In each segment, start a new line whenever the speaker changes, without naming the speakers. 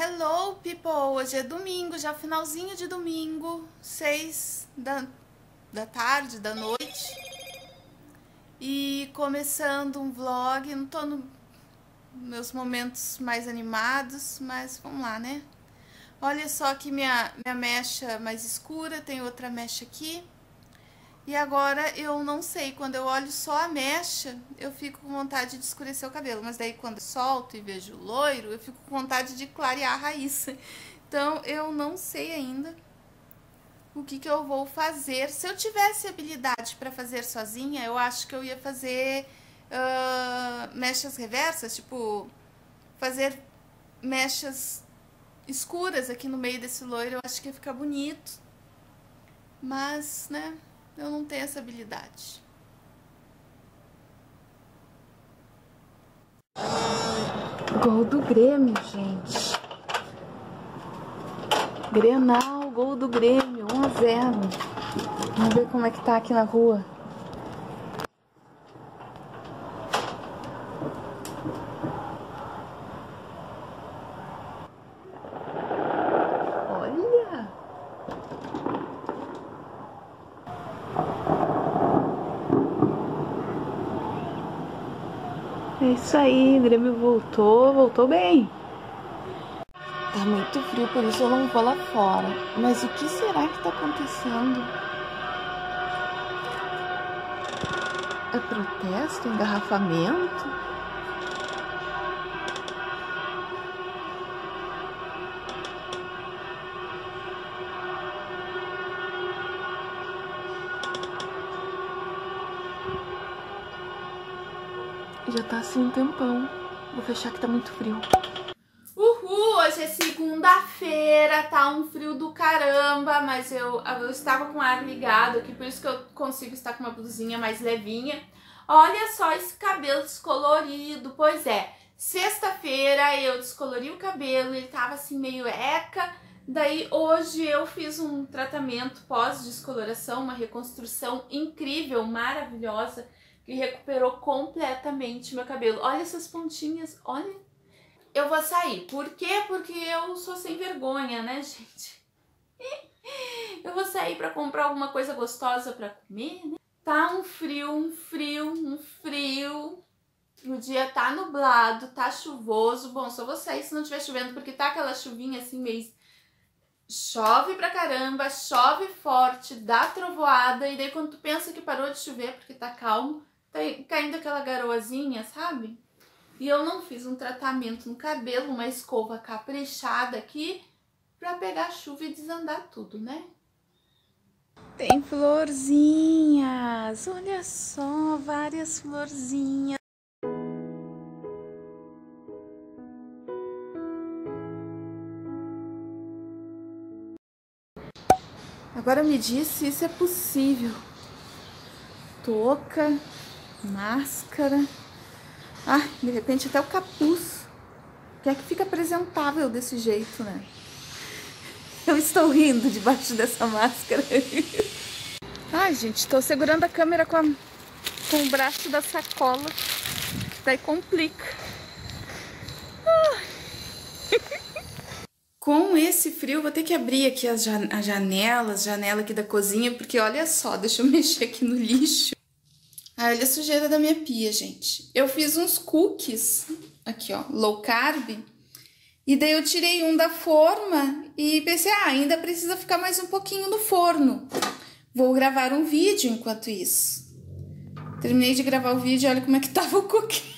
Hello, people! Hoje é domingo, já finalzinho de domingo, seis da, da tarde, da noite. E começando um vlog, não tô nos meus momentos mais animados, mas vamos lá, né? Olha só que minha, minha mecha mais escura, tem outra mecha aqui. E agora eu não sei, quando eu olho só a mecha, eu fico com vontade de escurecer o cabelo. Mas daí quando solto e vejo loiro, eu fico com vontade de clarear a raiz. Então eu não sei ainda o que, que eu vou fazer. Se eu tivesse habilidade para fazer sozinha, eu acho que eu ia fazer uh, mechas reversas, tipo, fazer mechas escuras aqui no meio desse loiro. Eu acho que ia ficar bonito. Mas, né, eu não tenho essa habilidade. Gol do Grêmio, gente. Grenal, gol do Grêmio, 1 a 0. Vamos ver como é que tá aqui na rua. É isso aí, o Grêmio voltou, voltou bem. Tá muito frio, por isso eu não vou lá fora. Mas o que será que tá acontecendo? É protesto, engarrafamento? Já tá assim um tempão. Vou fechar que tá muito frio. Uhul! Hoje é segunda-feira, tá um frio do caramba, mas eu, eu estava com o ar ligado aqui, por isso que eu consigo estar com uma blusinha mais levinha. Olha só esse cabelo descolorido, pois é. Sexta-feira eu descolori o cabelo, ele tava assim meio eca. Daí hoje eu fiz um tratamento pós-descoloração, uma reconstrução incrível, maravilhosa e recuperou completamente meu cabelo. Olha essas pontinhas, olha. Eu vou sair. Por quê? Porque eu sou sem vergonha, né, gente? Eu vou sair para comprar alguma coisa gostosa para comer, né? Tá um frio, um frio, um frio. O dia tá nublado, tá chuvoso. Bom, só vou sair se não estiver chovendo, porque tá aquela chuvinha assim meio chove pra caramba, chove forte, dá trovoada, e daí quando tu pensa que parou de chover porque tá calmo, caindo aquela garoazinha, sabe? E eu não fiz um tratamento no cabelo, uma escova caprichada aqui pra pegar chuva e desandar tudo, né? Tem florzinhas, olha só, várias florzinhas. Agora me diz se isso é possível. Toca, máscara. Ah, de repente até o capuz. Que é que fica apresentável desse jeito, né? Eu estou rindo debaixo dessa máscara. Ai, gente, estou segurando a câmera com, a, com o braço da sacola. Daí complica. Ah. Com esse frio, vou ter que abrir aqui as janelas, janela aqui da cozinha, porque olha só, deixa eu mexer aqui no lixo. Ah, olha a sujeira da minha pia, gente. Eu fiz uns cookies, aqui ó, low carb, e daí eu tirei um da forma e pensei, ah, ainda precisa ficar mais um pouquinho no forno. Vou gravar um vídeo enquanto isso. Terminei de gravar o vídeo, olha como é que tava o cookie.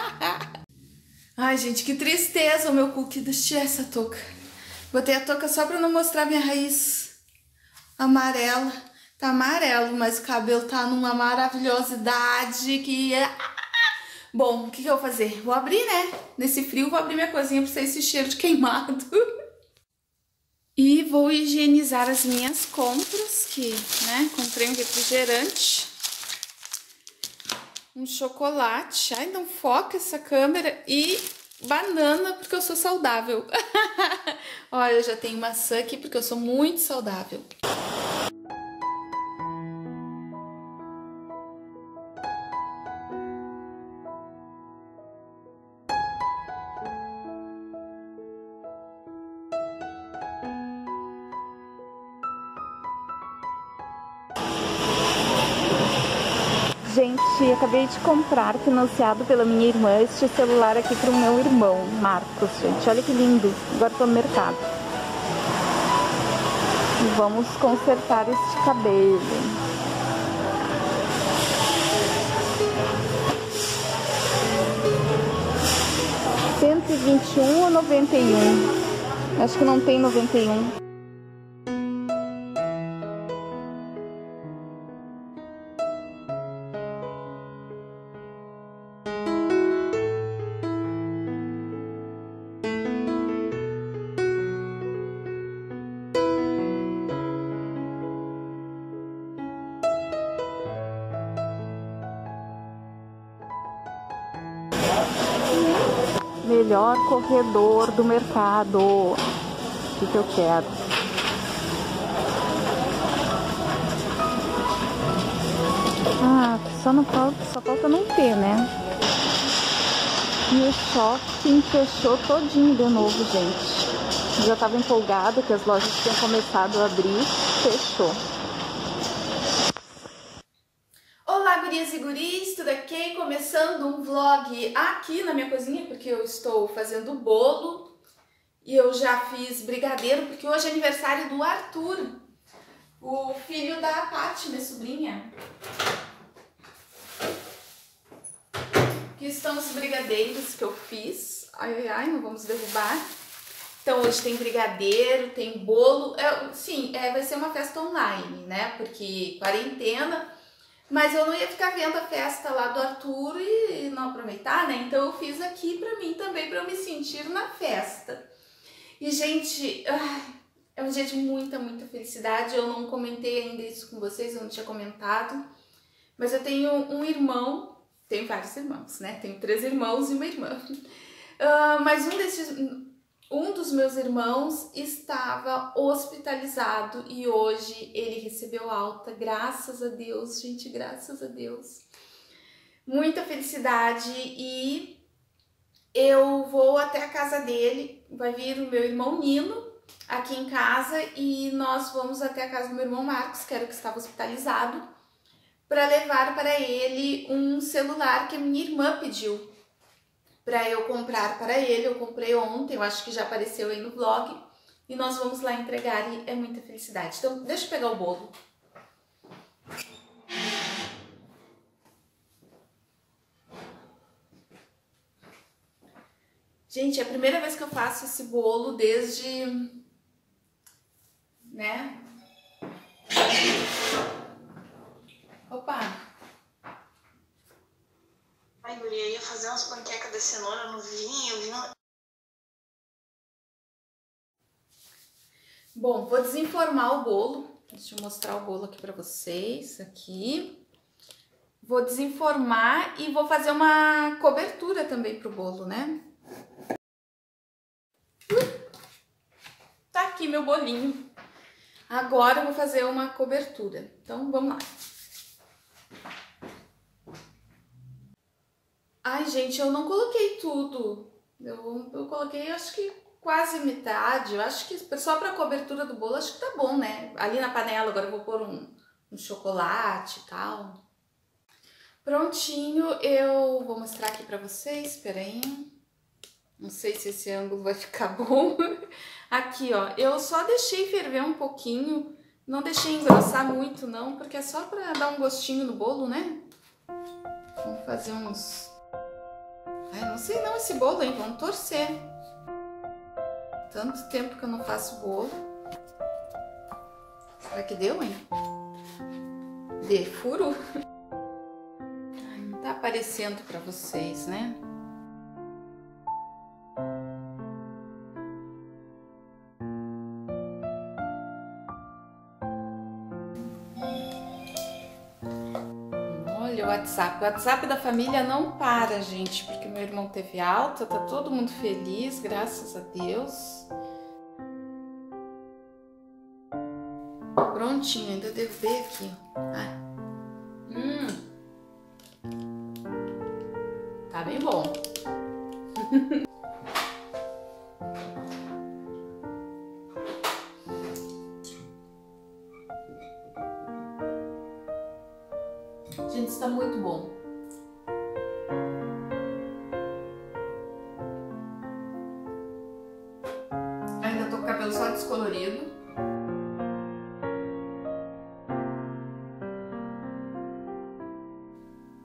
Ai, gente, que tristeza o meu cookie. Deixa essa touca. Botei a touca só pra não mostrar minha raiz amarela. Tá amarelo, mas o cabelo tá numa maravilhosidade que é... Bom, o que, que eu vou fazer? Vou abrir, né? Nesse frio, vou abrir minha cozinha pra sair esse cheiro de queimado. e vou higienizar as minhas compras, que, né, comprei um refrigerante, um chocolate, ai, não foca essa câmera, e banana, porque eu sou saudável. Olha, eu já tenho maçã aqui, porque eu sou muito saudável.
Gente, acabei de comprar, financiado pela minha irmã, este celular aqui para o meu irmão, Marcos, gente. Olha que lindo. Agora estou no mercado. E vamos consertar este cabelo. R$ 121,91. Acho que não tem 91. Melhor corredor do mercado. O que, que eu quero? Ah, só, não falta, só falta não ter, né? E o shopping fechou todinho de novo, gente. Já estava empolgada que as lojas tinham começado a abrir, fechou.
gurias e guris, ok? Começando um vlog aqui na minha cozinha, porque eu estou fazendo bolo e eu já fiz brigadeiro, porque hoje é aniversário do Arthur, o filho da Paty, minha sobrinha. Aqui estão os brigadeiros que eu fiz. Ai, ai, ai, não vamos derrubar. Então hoje tem brigadeiro, tem bolo. É, sim, é, vai ser uma festa online, né? Porque quarentena mas eu não ia ficar vendo a festa lá do Arthur e não aproveitar, né? Então eu fiz aqui pra mim também, pra eu me sentir na festa. E, gente, é um dia de muita, muita felicidade. Eu não comentei ainda isso com vocês, eu não tinha comentado. Mas eu tenho um irmão, tenho vários irmãos, né? Tenho três irmãos e uma irmã. Uh, mas um desses, um dos meus irmãos estava hospitalizado e hoje ele recebeu alta, graças a Deus, gente, graças a Deus. Muita felicidade e eu vou até a casa dele, vai vir o meu irmão Nino aqui em casa e nós vamos até a casa do meu irmão Marcos, que era o que estava hospitalizado, para levar para ele um celular que a minha irmã pediu para eu comprar para ele. Eu comprei ontem, eu acho que já apareceu aí no vlog. E nós vamos lá entregar e é muita felicidade. Então, deixa eu pegar o bolo. Gente, é a primeira vez que eu faço esse bolo desde, né? Opa!
Ai, ia fazer umas panquecas de cenoura no vinho, vinho...
Bom, vou desenformar o bolo. Deixa eu mostrar o bolo aqui pra vocês, aqui. Vou desenformar e vou fazer uma cobertura também pro bolo, né? Tá aqui meu bolinho. Agora eu vou fazer uma cobertura. Então, vamos lá. Ai, gente, eu não coloquei tudo. Eu, eu coloquei, acho que quase metade. Eu acho que só para cobertura do bolo, acho que tá bom, né? Ali na panela, agora eu vou pôr um, um chocolate e tal. Prontinho, eu vou mostrar aqui pra vocês, peraí. Não sei se esse ângulo vai ficar bom. Aqui, ó, eu só deixei ferver um pouquinho, não deixei engrossar muito não, porque é só pra dar um gostinho no bolo, né? Vamos fazer uns Ai, não sei não esse bolo, hein? Vamos torcer. Tanto tempo que eu não faço bolo. Será que deu, hein? De furo. Ai, não tá aparecendo pra vocês, né? WhatsApp. O WhatsApp da família não para, gente, porque meu irmão teve alta, tá todo mundo feliz, graças a Deus. Prontinho, ainda ver aqui. Ah. Hum. Tá bem bom. Gente, está muito bom. Ainda tô com o cabelo só descolorido.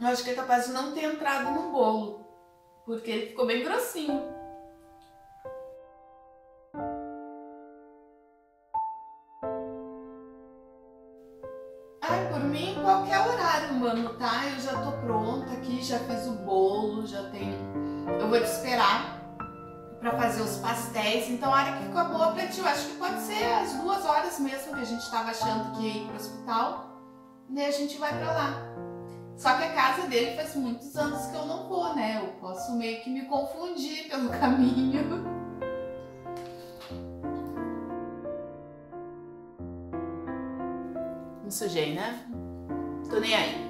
Eu acho que é capaz de não ter entrado no bolo, porque ele ficou bem grossinho. Já fiz o bolo, já tenho. Eu vou te esperar para fazer os pastéis. Então, a hora que ficou boa pra ti, eu acho que pode ser as duas horas mesmo que a gente tava achando que ia ir pro hospital. E a gente vai pra lá. Só que a casa dele faz muitos anos que eu não vou, né? Eu posso meio que me confundir pelo caminho. Me sujei, né? Tô nem aí.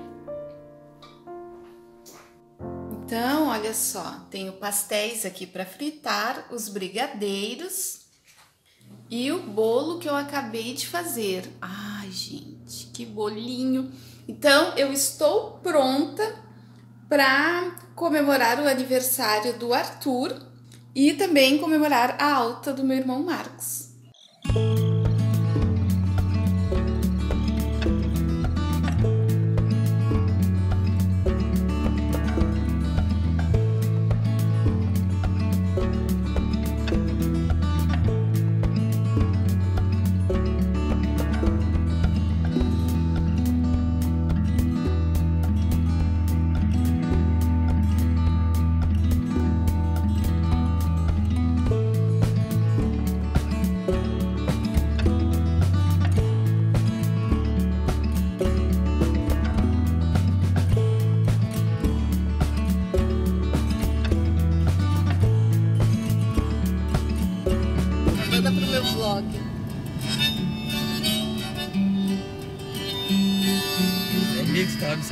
Então, olha só, tenho pastéis aqui para fritar, os brigadeiros e o bolo que eu acabei de fazer. Ai, gente, que bolinho! Então, eu estou pronta para comemorar o aniversário do Arthur e também comemorar a alta do meu irmão Marcos.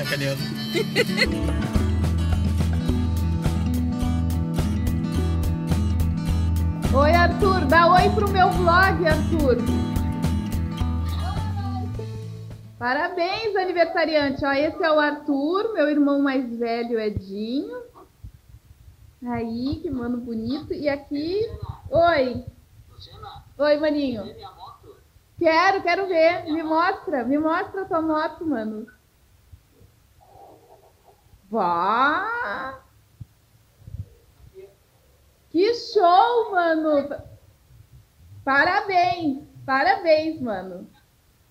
Sacaneando.
oi, Arthur. Dá oi pro meu vlog, Arthur. Parabéns, aniversariante. Ó, esse é o Arthur, meu irmão mais velho, Edinho. Aí, que mano bonito. E aqui... Oi. Oi, maninho. Quero, quero ver. Me mostra, me mostra a tua moto, mano. Vá! Que show, mano! Parabéns! Parabéns, mano!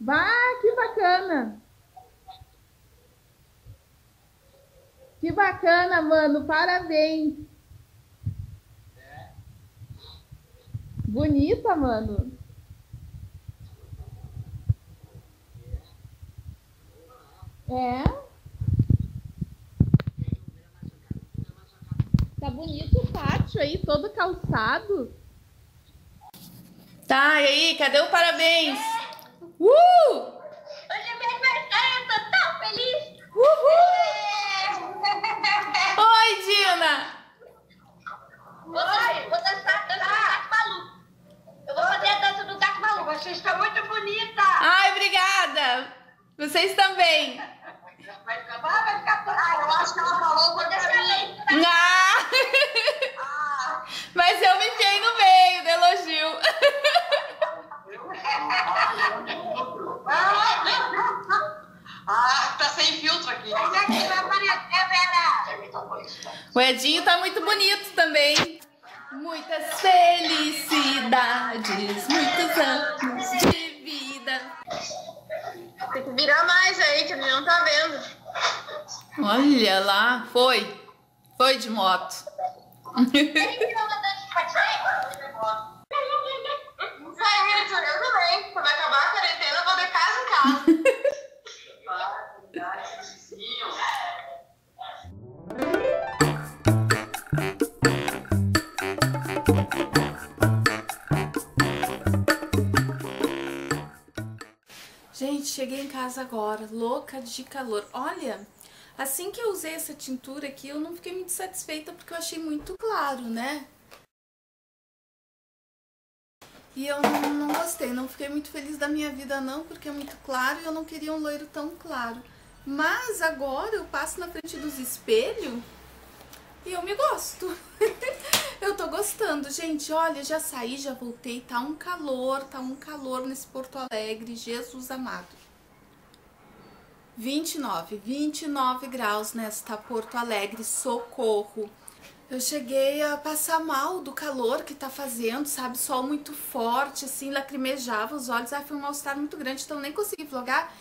Vá, que bacana! Que bacana, mano! Parabéns! Bonita, mano! É? Tá bonito o pátio aí, todo calçado.
Tá, e aí, cadê o parabéns?
Uh! Hoje é meu aniversário, eu tô tão feliz!
Uhul! Oi, Dina!
Vou, dançar, vou dançar a dança do gato maluco. Eu vou fazer a dança do gato maluco. Você está muito bonita!
Ai, obrigada! Vocês também!
Vai ficar, vai ficar. Ah, eu acho que ela falou, vou deixar aí.
Ah!
Ah!
Mas eu me enfiei no meio do elogio.
Ah, tá sem filtro aqui.
Mas aqui vai aparecer, Vera.
O Edinho tá muito bonito também. Muitas felicidades, muitos anos de vida.
Tem que virar mais aí, que ele não tá vendo.
Olha lá, foi. Foi de moto.
Casa
agora, louca de calor. Olha, assim que eu usei essa tintura aqui, eu não fiquei muito satisfeita porque eu achei muito claro, né? E eu não, não gostei, não fiquei muito feliz da minha vida não, porque é muito claro e eu não queria um loiro tão claro. Mas agora eu passo na frente dos espelhos e eu me gosto. Eu tô gostando, gente. Olha, já saí, já voltei. Tá um calor, tá um calor nesse Porto Alegre. Jesus amado. 29, 29 graus nesta Porto Alegre. Socorro. Eu cheguei a passar mal do calor que tá fazendo, sabe? Sol muito forte, assim, lacrimejava os olhos. Ai, foi um mal-estar muito grande, então nem consegui vlogar.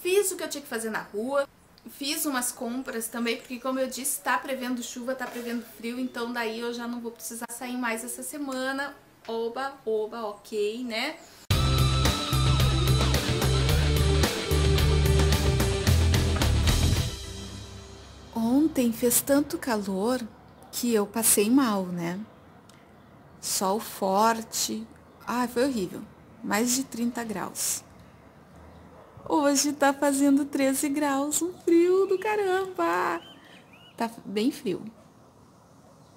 Fiz o que eu tinha que fazer na rua. Fiz umas compras também, porque como eu disse, tá prevendo chuva, tá prevendo frio, então daí eu já não vou precisar sair mais essa semana. Oba, oba, ok, né? Ontem fez tanto calor que eu passei mal, né? Sol forte. Ai, foi horrível. Mais de 30 graus. Hoje tá fazendo 13 graus, um frio do caramba. Tá bem frio.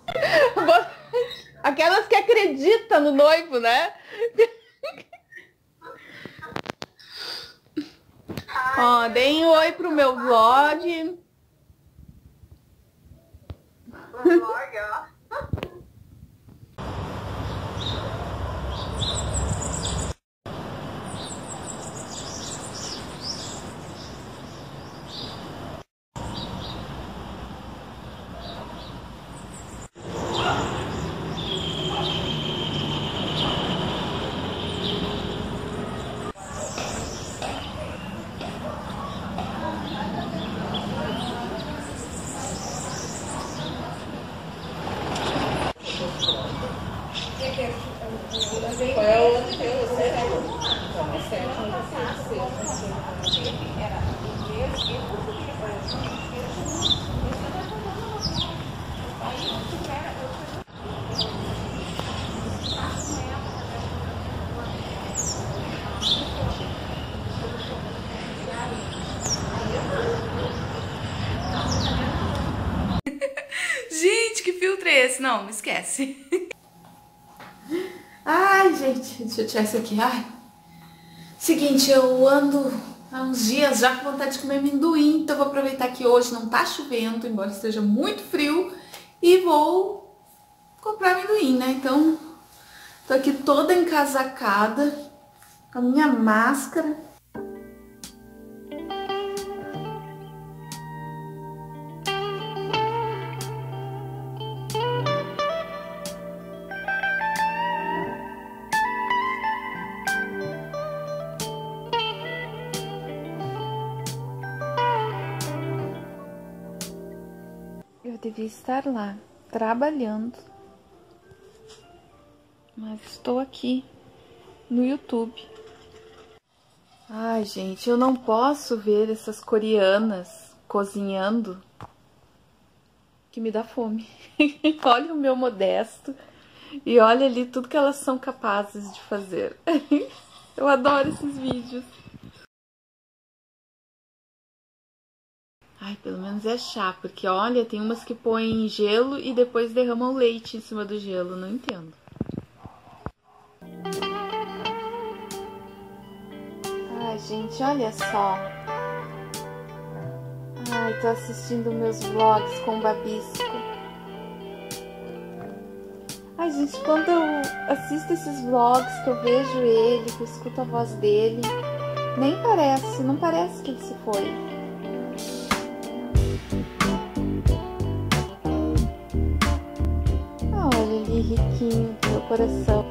Aquelas que acreditam no noivo, né? Ó, deem um oi pro meu vlog. oh my god.
Vlog, ó.
Gente, que filtro é esse? Não, esquece. Gente, deixa eu tirar isso aqui. Ai. Seguinte, eu ando há uns dias já com vontade de comer amendoim, então vou aproveitar que hoje não tá chovendo, embora esteja muito frio, e vou comprar amendoim, né? Então, tô aqui toda encasacada, com a minha máscara.
Devia estar lá, trabalhando. Mas estou aqui no YouTube. Ai, gente, eu não posso ver essas coreanas cozinhando que me dá fome. olha o meu modesto e olha ali tudo que elas são capazes de fazer. eu adoro esses vídeos. Ai, pelo menos é chá, porque olha, tem umas que põem gelo e depois derramam leite em cima do gelo, não entendo. Ai, gente, olha só. Ai, tô assistindo meus vlogs com Babisco. Ai, gente, quando eu assisto esses vlogs, que eu vejo ele, que eu escuto a voz dele, nem parece, não parece que ele se foi. Ali, riquinho, meu coração.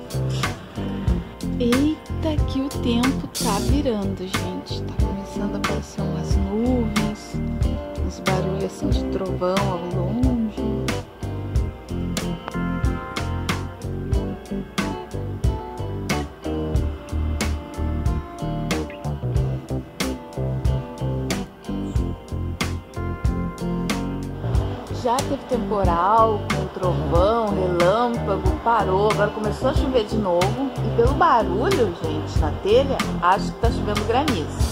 Eita, que o tempo tá virando, gente. Tá começando a aparecer umas nuvens, uns barulhos assim de trovão ao longe. Já teve temporal, com trovão, relâmpago, parou, agora começou a chover de novo. E pelo barulho, gente, na telha, acho que tá chovendo granizo.